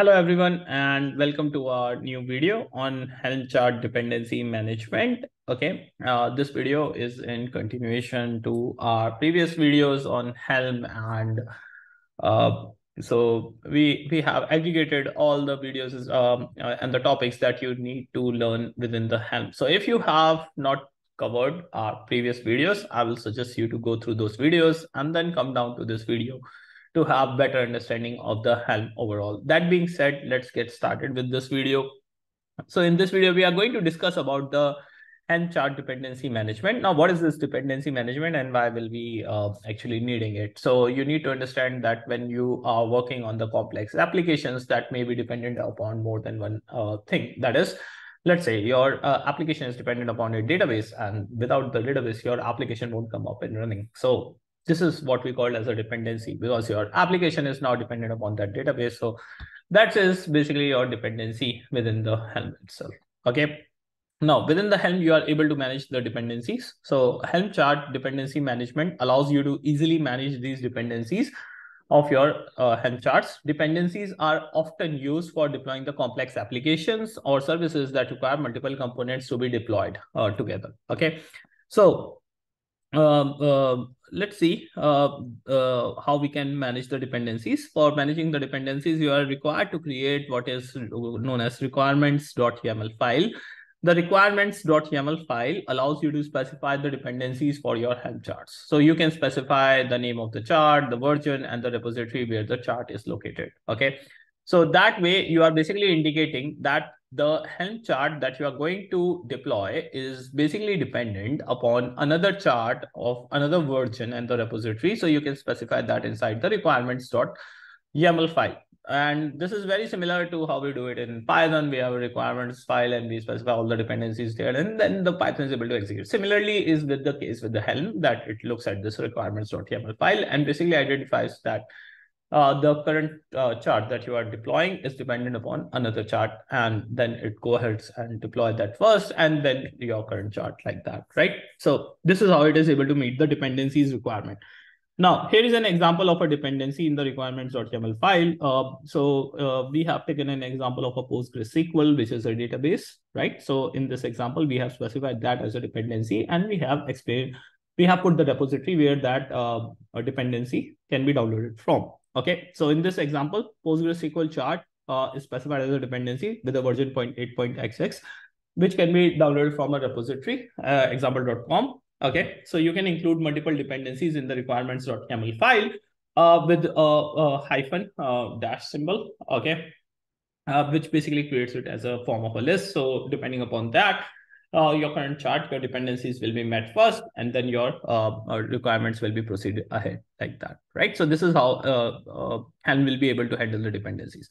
Hello, everyone, and welcome to our new video on Helm chart dependency management. Okay, uh, this video is in continuation to our previous videos on Helm and uh, so we we have aggregated all the videos um, uh, and the topics that you need to learn within the Helm. So if you have not covered our previous videos, I will suggest you to go through those videos and then come down to this video to have better understanding of the Helm overall. That being said, let's get started with this video. So in this video, we are going to discuss about the Helm chart dependency management. Now, what is this dependency management and why will we uh, actually needing it? So you need to understand that when you are working on the complex applications that may be dependent upon more than one uh, thing. That is, let's say your uh, application is dependent upon a database and without the database, your application won't come up and running. So this is what we call as a dependency because your application is now dependent upon that database. So that is basically your dependency within the Helm itself. Okay. Now within the Helm, you are able to manage the dependencies. So Helm chart dependency management allows you to easily manage these dependencies of your uh, Helm charts. Dependencies are often used for deploying the complex applications or services that require multiple components to be deployed uh, together. Okay. So let's see uh, uh, how we can manage the dependencies. For managing the dependencies, you are required to create what is known as requirements.yaml file. The requirements.yaml file allows you to specify the dependencies for your Helm charts. So you can specify the name of the chart, the version, and the repository where the chart is located. Okay. So that way you are basically indicating that the Helm chart that you are going to deploy is basically dependent upon another chart of another version and the repository. So you can specify that inside the requirements.yaml file. And this is very similar to how we do it in Python. We have a requirements file and we specify all the dependencies there, and then the Python is able to execute. Similarly is with the case with the Helm that it looks at this requirements.yaml file and basically identifies that uh, the current uh, chart that you are deploying is dependent upon another chart and then it go ahead and deploy that first and then your current chart like that right? So this is how it is able to meet the dependencies requirement. Now here is an example of a dependency in the requirements.yaml file. Uh, so uh, we have taken an example of a postgresql which is a database right? So in this example we have specified that as a dependency and we have explained we have put the repository where that uh, dependency can be downloaded from Okay, so in this example, PostgreSQL chart uh, is specified as a dependency with a version 0.8.xx, which can be downloaded from a repository, uh, example.com. Okay, so you can include multiple dependencies in the requirements.yaml file uh, with a, a hyphen uh, dash symbol. Okay, uh, which basically creates it as a form of a list. So depending upon that, uh, your current chart, your dependencies will be met first, and then your uh, uh, requirements will be proceeded ahead like that, right? So this is how uh, uh, Helm will be able to handle the dependencies.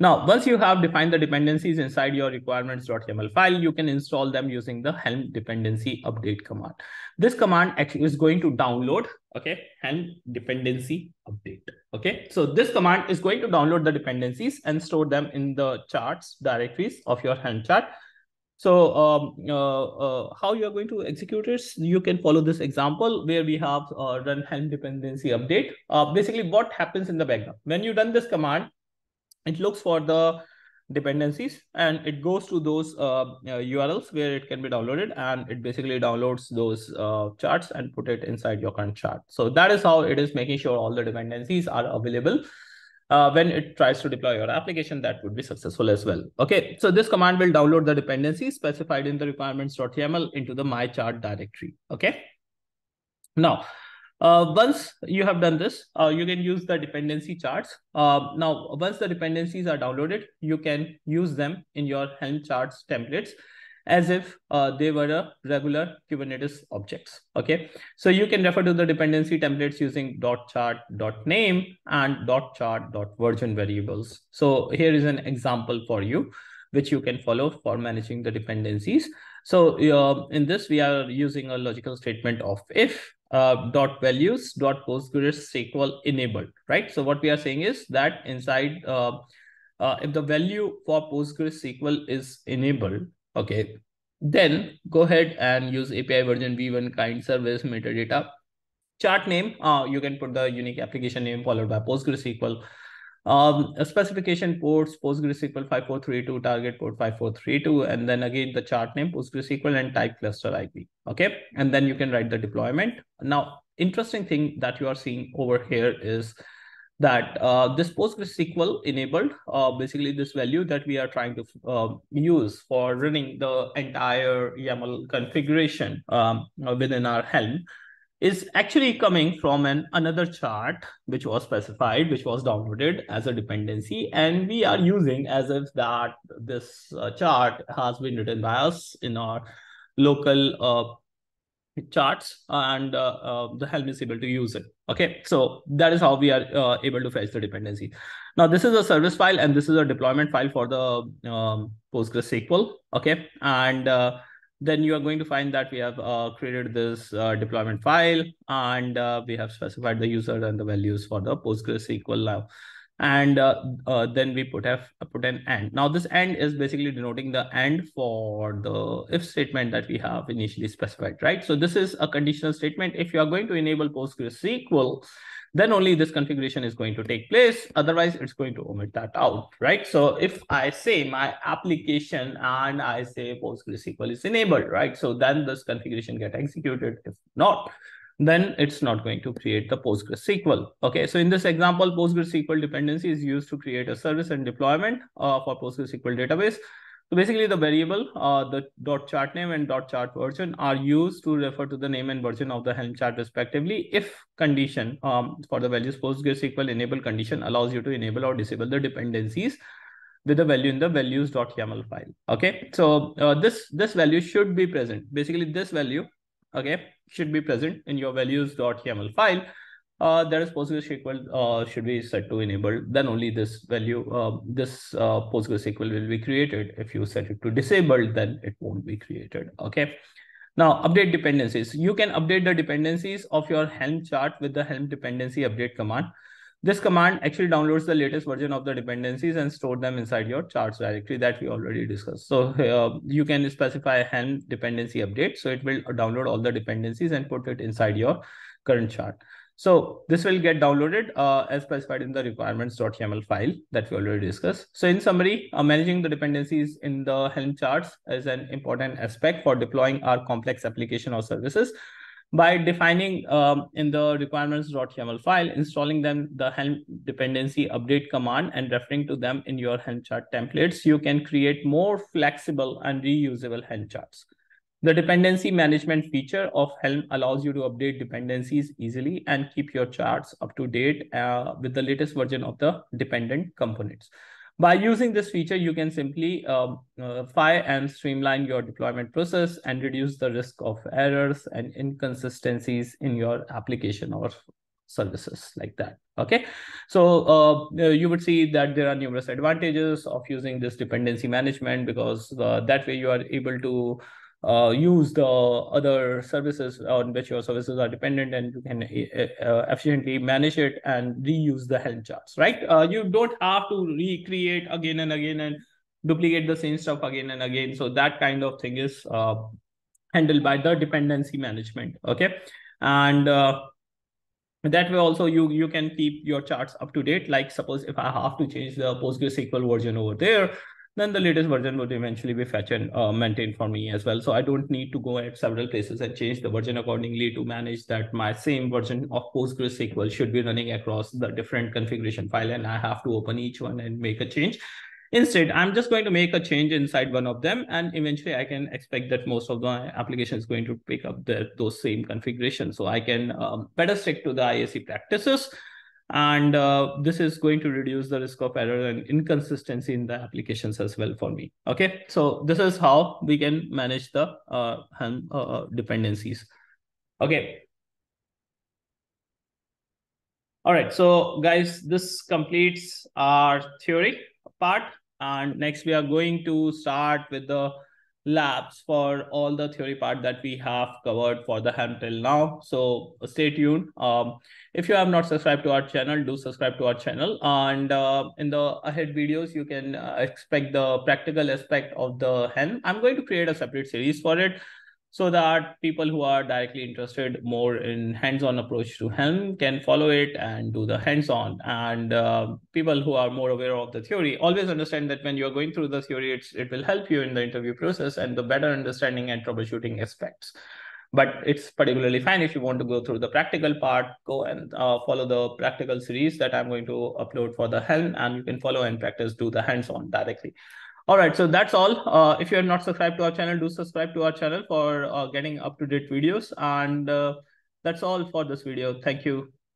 Now, once you have defined the dependencies inside your requirements.yaml file, you can install them using the Helm dependency update command. This command actually is going to download, okay, Helm dependency update, okay? So this command is going to download the dependencies and store them in the charts directories of your Helm chart so um, uh, uh, how you are going to execute it, you can follow this example where we have uh, run Helm dependency update. Uh, basically, what happens in the background? When you run this command, it looks for the dependencies and it goes to those URLs uh, where it can be downloaded and it basically downloads those uh, charts and put it inside your current chart. So that is how it is making sure all the dependencies are available uh, when it tries to deploy your application, that would be successful as well. Okay, so this command will download the dependencies specified in the requirements.yaml into the my chart directory. Okay. Now, uh, once you have done this, uh, you can use the dependency charts. Uh, now, once the dependencies are downloaded, you can use them in your Helm charts templates as if uh, they were a regular Kubernetes objects. Okay, so you can refer to the dependency templates using dot chart dot name and dot chart dot version variables. So here is an example for you, which you can follow for managing the dependencies. So uh, in this, we are using a logical statement of if uh, dot values dot Postgres SQL enabled, right? So what we are saying is that inside, uh, uh, if the value for Postgres SQL is enabled, Okay, then go ahead and use API version v1 kind service metadata. Chart name, uh, you can put the unique application name followed by PostgreSQL. Um, specification ports PostgreSQL 5432, target port 5432, and then again the chart name PostgreSQL and type cluster IP. Okay, and then you can write the deployment. Now, interesting thing that you are seeing over here is that uh, this PostgreSQL enabled uh, basically this value that we are trying to uh, use for running the entire YAML configuration um, within our Helm is actually coming from an another chart which was specified, which was downloaded as a dependency. And we are using as if that this uh, chart has been written by us in our local uh, charts and uh, uh, the Helm is able to use it. Okay, so that is how we are uh, able to fetch the dependency. Now, this is a service file and this is a deployment file for the um, PostgreSQL. Okay, and uh, then you are going to find that we have uh, created this uh, deployment file and we have specified the user and the values for the PostgreSQL now and uh, uh, then we put f put an end now this end is basically denoting the end for the if statement that we have initially specified right? So this is a conditional statement. If you are going to enable postgresql SQL, then only this configuration is going to take place. Otherwise it's going to omit that out right? So if i say my application and i say postgresql is enabled right? So then this configuration get executed if not then it's not going to create the PostgreSQL. Okay, so in this example, PostgreSQL dependency is used to create a service and deployment uh, for PostgreSQL database. So basically the variable, uh, the dot chart name and dot chart version are used to refer to the name and version of the Helm chart respectively. If condition um, for the values PostgreSQL enable condition allows you to enable or disable the dependencies with the value in the values.yaml file. Okay, so uh, this this value should be present. Basically, this value okay, should be present in your values.yaml file. Uh, that is PostgreSQL uh, should be set to enable. Then only this value, uh, this uh, PostgreSQL will be created. If you set it to disabled, then it won't be created. Okay. Now, update dependencies. You can update the dependencies of your Helm chart with the Helm dependency update command. This command actually downloads the latest version of the dependencies and store them inside your charts directory that we already discussed. So uh, you can specify a Helm dependency update. So it will download all the dependencies and put it inside your current chart. So this will get downloaded uh, as specified in the requirements.yaml file that we already discussed. So in summary, uh, managing the dependencies in the Helm charts is an important aspect for deploying our complex application or services by defining um, in the requirements.yaml file, installing them the Helm dependency update command and referring to them in your Helm chart templates, you can create more flexible and reusable Helm charts. The dependency management feature of Helm allows you to update dependencies easily and keep your charts up to date uh, with the latest version of the dependent components. By using this feature, you can simply um, uh, and streamline your deployment process and reduce the risk of errors and inconsistencies in your application or services like that. Okay, so uh, you would see that there are numerous advantages of using this dependency management because uh, that way you are able to uh, use the other services on which your services are dependent and you can uh, uh, efficiently manage it and reuse the Helm charts, right? Uh, you don't have to recreate again and again and duplicate the same stuff again and again. So that kind of thing is uh, handled by the dependency management, okay? And uh, that way also you you can keep your charts up to date. Like suppose if I have to change the PostgreSQL version over there, then the latest version would eventually be fetched and uh, maintained for me as well. So I don't need to go at several places and change the version accordingly to manage that my same version of PostgreSQL should be running across the different configuration file and I have to open each one and make a change. Instead, I'm just going to make a change inside one of them and eventually I can expect that most of the application is going to pick up the, those same configurations. So I can um, better stick to the IAC practices and uh, this is going to reduce the risk of error and inconsistency in the applications as well for me. Okay, so this is how we can manage the uh, uh, dependencies. Okay. All right, so guys, this completes our theory part. And next we are going to start with the labs for all the theory part that we have covered for the Helm till now. So stay tuned. Um, if you have not subscribed to our channel, do subscribe to our channel. And uh, in the ahead videos, you can uh, expect the practical aspect of the Helm. I'm going to create a separate series for it. So that people who are directly interested more in hands-on approach to Helm can follow it and do the hands-on. And uh, people who are more aware of the theory always understand that when you're going through the theory, it will help you in the interview process and the better understanding and troubleshooting aspects. But it's particularly fine if you want to go through the practical part, go and uh, follow the practical series that I'm going to upload for the Helm and you can follow and practice, do the hands-on directly. All right, so that's all. Uh, if you're not subscribed to our channel, do subscribe to our channel for uh, getting up-to-date videos. And uh, that's all for this video. Thank you.